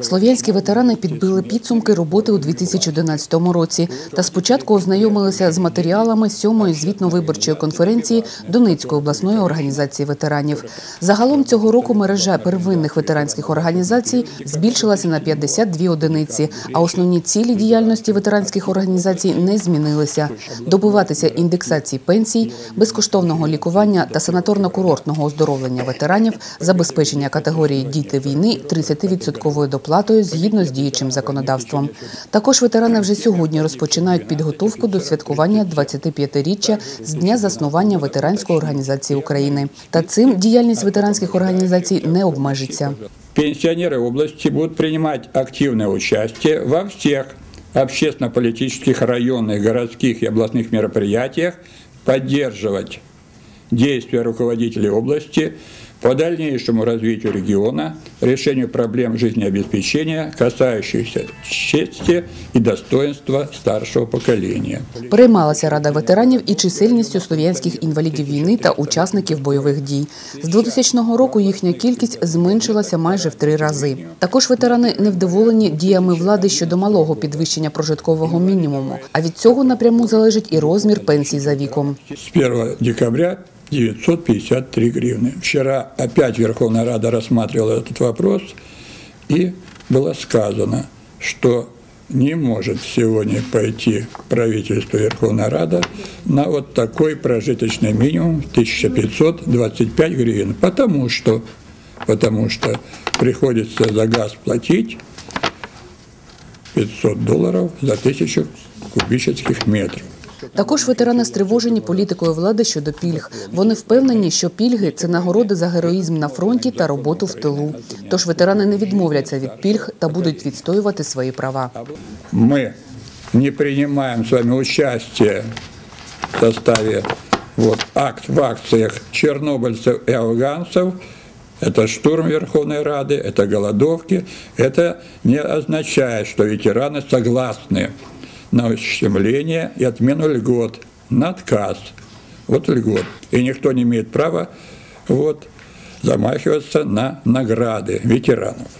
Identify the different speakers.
Speaker 1: Слов'янські ветерани підбили підсумки роботи у 2011 році та спочатку ознайомилися з матеріалами сьомої звітно-виборчої конференції Донецької обласної організації ветеранів. Загалом цього року мережа первинних ветеранських організацій збільшилася на 52 одиниці, а основні цілі діяльності ветеранських організацій не змінилися: добиватися індексації пенсій, безкоштовного лікування та санаторно-курортного оздоровлення ветеранів, забезпечення категорії діти війни 30% доплатою згідно з діючим законодавством. Також ветерани вже сьогодні розпочинають підготовку до святкування 25-річчя з дня заснування ветеранської організації України. Та цим діяльність ветеранських організацій не обмежиться.
Speaker 2: Пенсионеры области будут принимать активное участие во всех общественно-политических районных, городских и областных мероприятиях, поддерживать действия руководителей области по дальнейшему развитию региона, решению проблем жизнеобеспечения, касающихся чести и достоинства старшего поколения.
Speaker 1: Переймалася рада ветеранів і чисельністю слов'янських інвалідів війни та учасників бойових дій. З 2000 року їхня кількість зменшилася майже в три рази. Також ветерани невдоволені діями влади щодо малого підвищення прожиткового мінімуму. А від цього напряму залежить і розмір пенсій за віком.
Speaker 2: С 1 декабря 953 гривны. Вчера опять Верховная Рада рассматривала этот вопрос, и было сказано, что не может сегодня пойти правительство Верховная Рада на вот такой прожиточный минимум 1525 гривен, потому что, потому что приходится за газ платить 500 долларов за тысячу кубических метров.
Speaker 1: Також ветерани стривожені політикою влади щодо пільг. Вони впевнені, що пільги це нагороди за героїзм на фронті та роботу в тилу. Тож ветерани не відмовляться від пільг та будуть відстоювати свої права.
Speaker 2: мы не принимаем с вами участие в составе вот, акт в акциях чернобыльцев и афганцев, это штурм Верховной Рады, это голодовки, это не означает, что ветераны согласны на ущемление и отмену льгот, на отказ от льгот. И никто не имеет права вот, замахиваться на награды ветеранов.